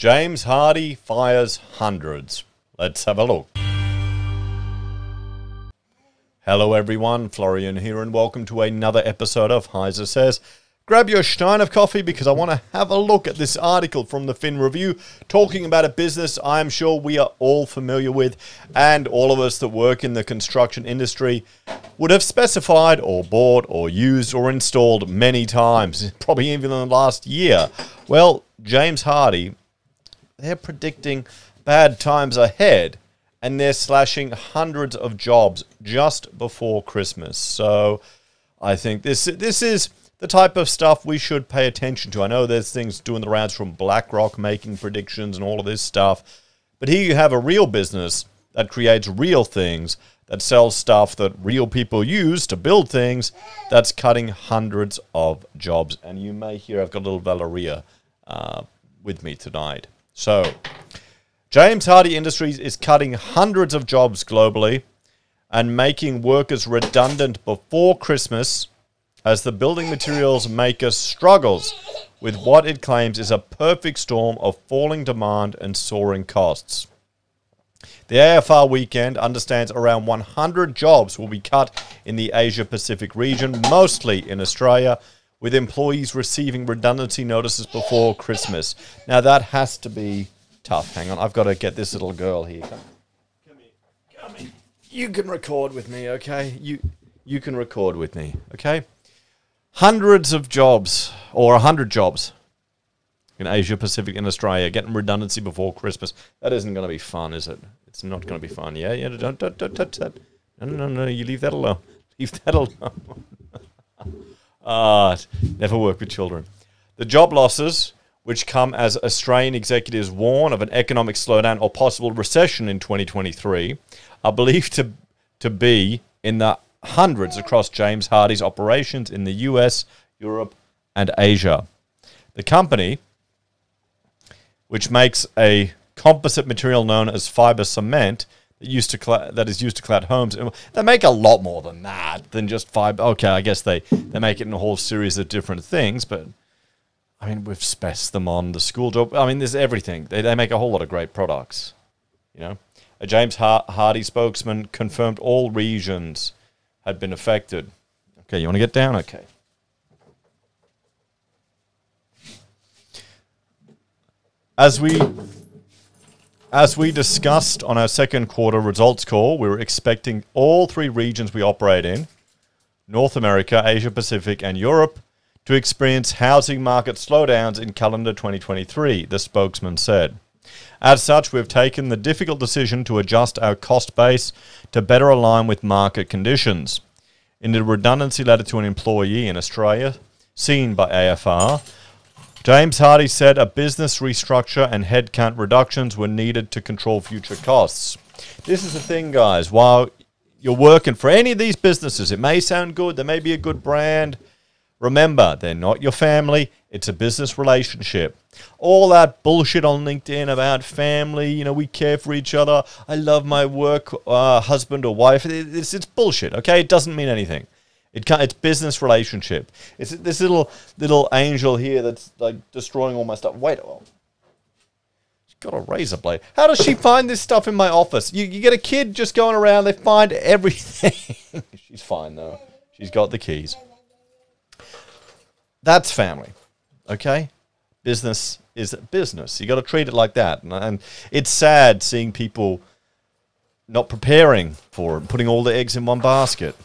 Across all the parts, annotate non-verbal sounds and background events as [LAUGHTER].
James Hardie fires hundreds. Let's have a look. Hello, everyone. Florian here, and welcome to another episode of Heise Says. Grab your stein of coffee because I want to have a look at this article from the Fin Review talking about a business I am sure we are all familiar with, and all of us that work in the construction industry would have specified or bought or used or installed many times, probably even in the last year. Well, James Hardie, they're predicting bad times ahead and they're slashing hundreds of jobs just before Christmas. So I think this this is the type of stuff we should pay attention to. I know there's things doing the rounds from BlackRock making predictions and all of this stuff, but here you have a real business that creates real things that sells stuff that real people use to build things that's cutting hundreds of jobs. And you may hear I've got a little Valeria uh, with me tonight. So, James Hardie Industries is cutting hundreds of jobs globally and making workers redundant before Christmas as the building materials maker struggles with what it claims is a perfect storm of falling demand and soaring costs. The AFR weekend understands around 100 jobs will be cut in the Asia Pacific region, mostly in Australia, with employees receiving redundancy notices before Christmas. Now, that has to be tough. Hang on, I've got to get this little girl here. Come, come here, come here. You can record with me, okay? You, you can record with me, okay? hundreds of jobs or a hundred jobs in Asia Pacific and Australia getting redundancy before Christmas. That isn't going to be fun, is it? It's not going to be fun. Yeah, yeah. Don't, don't, don't touch that. No, no, no, no. You leave that alone. [LAUGHS] Leave that alone. Ah, never work with children. The job losses, which come as Australian executives warn of an economic slowdown or possible recession in 2023, are believed to to be in the hundreds across James Hardie's operations in the US, Europe, and Asia. The company, which makes a composite material known as fiber cement used to cla- that is used to clad homes, they make a lot more than that than just fiber. Okay, I guess they they make it in a whole series of different things, but I mean we've spec them on the school job. I mean there's everything. They they make a whole lot of great products, you know. A James Hardie spokesman confirmed all regions had been affected. Okay, you want to get down? Okay. As we as we discussed on our second quarter results call, we were expecting all three regions we operate in, North America, Asia Pacific, and Europe, to experience housing market slowdowns in calendar 2023, the spokesman said. As such, we've taken the difficult decision to adjust our cost base to better align with market conditions. In the redundancy letter to an employee in Australia, seen by AFR, James Hardie said a business restructure and headcount reductions were needed to control future costs. This is the thing, guys. While you're working for any of these businesses, it may sound good, there may be a good brand. Remember, they're not your family, it's a business relationship. All that bullshit on LinkedIn about family, you know, we care for each other. I love my work uh, husband or wife. It's, it's bullshit, okay? It doesn't mean anything. It can't, it's business relationship. It's this little little angel here that's like destroying all my stuff. Wait, oh, she's got a razor blade. How does she find this stuff in my office? You, you get a kid just going around, they find everything. [LAUGHS] she's fine though. She's got the keys. That's family, okay? business is business. You got to treat it like that. And, and, it's sad seeing people not preparing for it, putting all the eggs in one basket.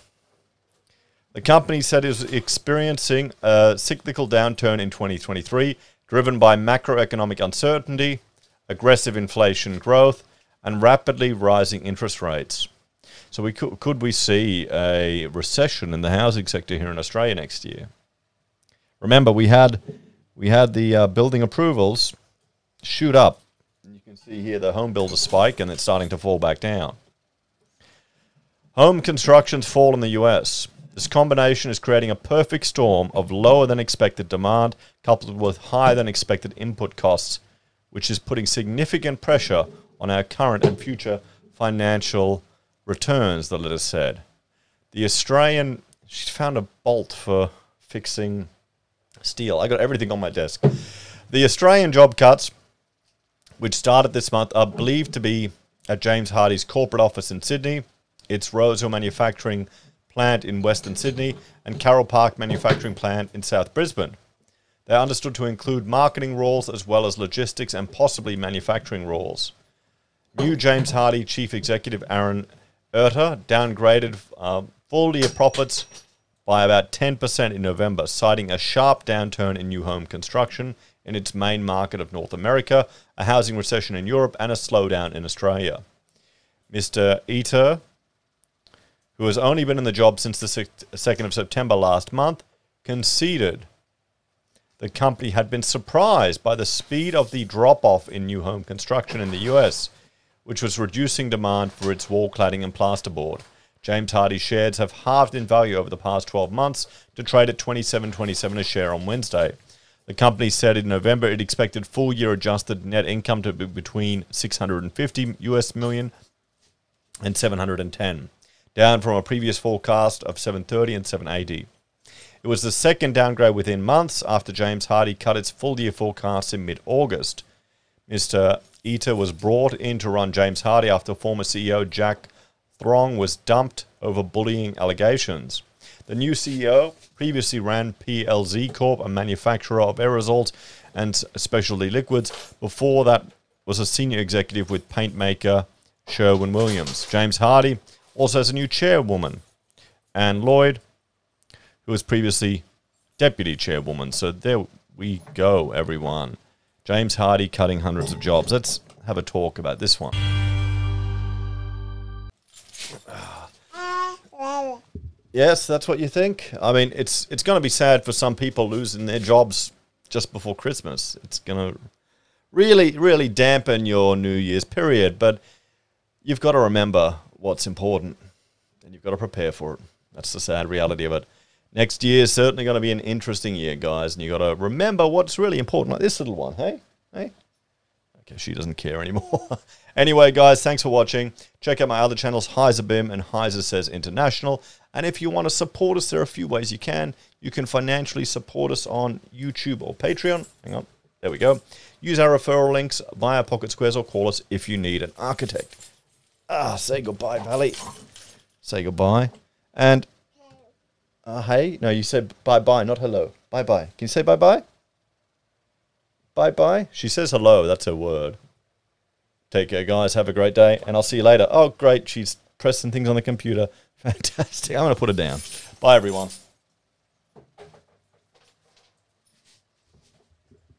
The company said it was experiencing a cyclical downturn in 2023, driven by macroeconomic uncertainty, aggressive inflation growth, and rapidly rising interest rates. So we could, could we see a recession in the housing sector here in Australia next year? Remember, we had we had the uh, building approvals shoot up. You can see here the home builder spike and it's starting to fall back down. Home construction's fall in the US. This combination is creating a perfect storm of lower than expected demand coupled with higher than expected input costs, which is putting significant pressure on our current and future financial returns, the letter said. The Australian, she found a bolt for fixing steel. I got everything on my desk. The Australian job cuts which started this month, are believed to be at James Hardie's corporate office in Sydney, its Rosehill manufacturing plant in Western Sydney, and Carole Park manufacturing plant in South Brisbane. They are understood to include marketing roles as well as logistics and possibly manufacturing roles. New James Hardie chief executive Aaron Erter downgraded uh, full year profits by about 10% in November, citing a sharp downturn in new home construction in its main market of North America, a housing recession in Europe, and a slowdown in Australia. Mr. Erter, who has only been in the job since the 2nd of September last month, conceded the company had been surprised by the speed of the drop off in new home construction in the US, which was reducing demand for its wall cladding and plasterboard. James Hardie shares have halved in value over the past 12 months to trade at 27.27 a share on Wednesday. The company said in November it expected full year adjusted net income to be between 650 US million and 710, down from a previous forecast of 730 and 780. It was the second downgrade within months after James Hardie cut its full year forecast in mid August. Mr. Erter was brought in to run James Hardie after former CEO Jack Truong was dumped over bullying allegations. The new CEO previously ran PLZ Corp, a manufacturer of aerosols and specialty liquids. Before that, was a senior executive with paint maker Sherwin Williams. James Hardie also has a new chairwoman, Anne Lloyd, who was previously deputy chairwoman. So there we go, everyone. James Hardie cutting hundreds of jobs. Let's have a talk about this one. Yes, that's what you think. I mean, it's it's going to be sad for some people losing their jobs just before Christmas. It's going to really, really dampen your New Year's period. But you've got to remember what's important, and you've got to prepare for it. That's the sad reality of it. Next year is certainly going to be an interesting year, guys, and you've got to remember what's really important. Like this little one, hey, hey. Okay, she doesn't care anymore. [LAUGHS] anyway, guys, thanks for watching. Check out my other channels, Heise Bim and Heise Says International. And if you want to support us, there are a few ways you can. You can financially support us on YouTube or Patreon. Hang on. There we go. Use our referral links via Pocket Squares or call us if you need an architect. Ah, say goodbye, Pally. Say goodbye. And, uh, hey, no, you said bye-bye, not hello. Bye-bye. Can you say bye-bye? Bye-bye. She says hello. That's her word. Take care, guys. Have a great day, and I'll see you later. Oh, great. She's pressing things on the computer. [LAUGHS] Fantastic. I'm going to put it down. Bye, everyone.